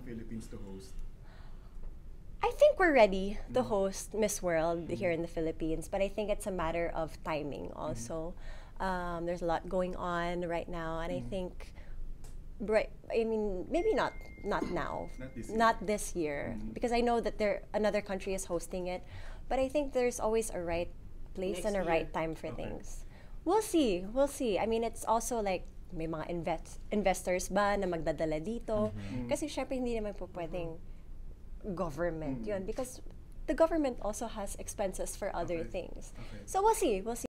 ang Philippines to host? I think we're ready to host Miss World here in the Philippines, but I think it's a matter of timing also. Um, there's a lot going on right now, and I think, right, I mean, maybe not not now, Not this year. not this year, Mhm. because I know that there another country is hosting it, but I think there's always a right place and a Next right time for Okay. things. We'll see, we'll see. I mean, it's also like may mga invest investors ba na magdadala dito? Mhm. Kasi syempre hindi naman po pwedeng government Mhm. yun because the government also has expenses for other Okay. things. Okay. So we'll see. We'll see.